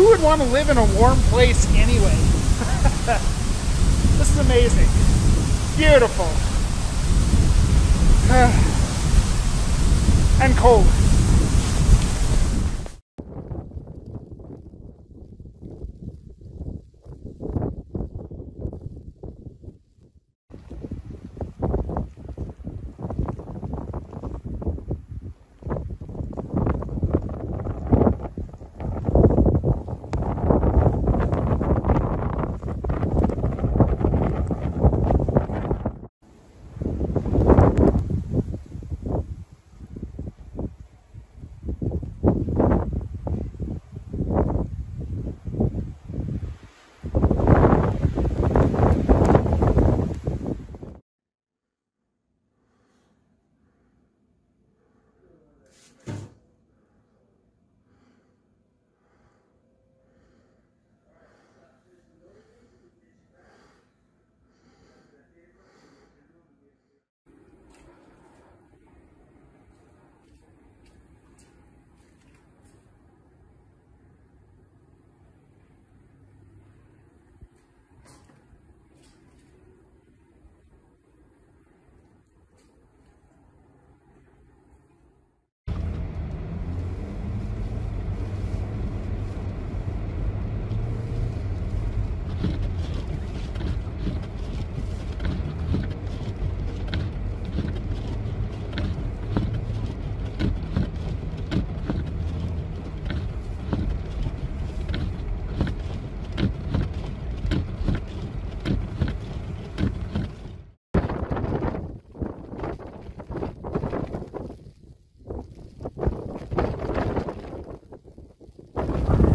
Who would want to live in a warm place anyway? this is amazing. Beautiful. and cold.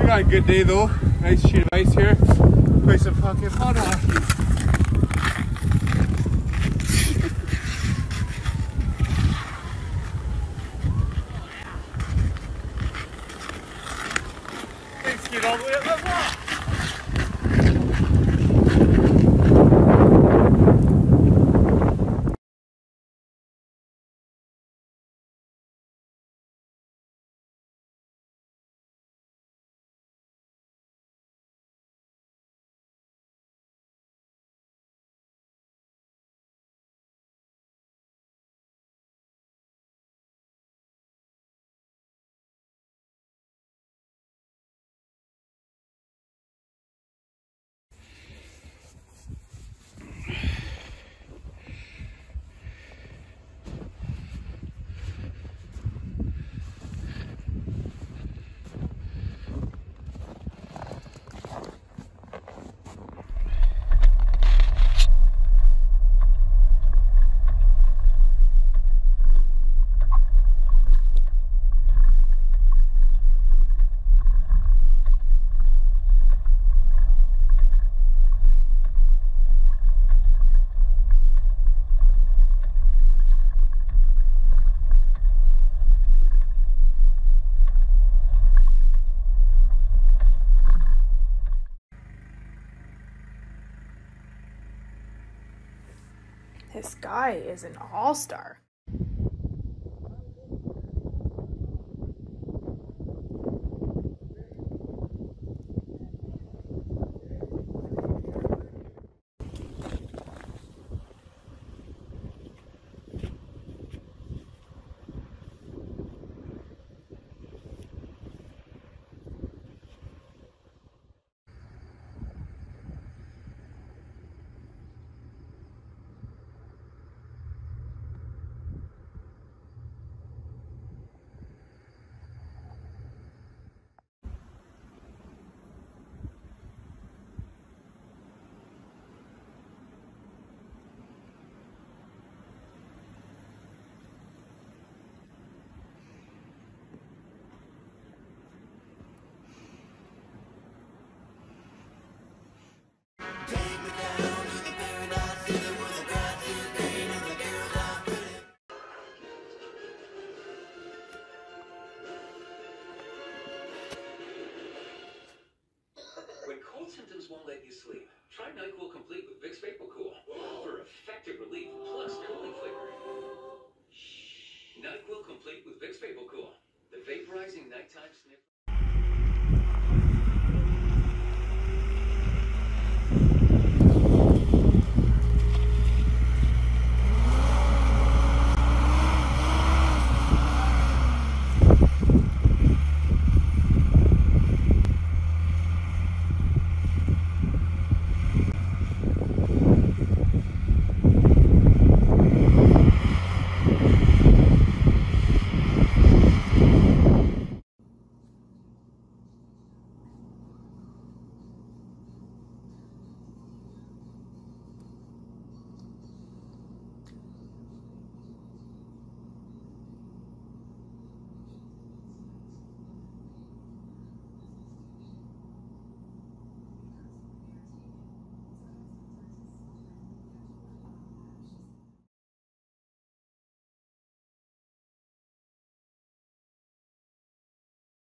We got a good day though. Nice sheet of ice here. Play some fucking hot hockey. This guy is an all star.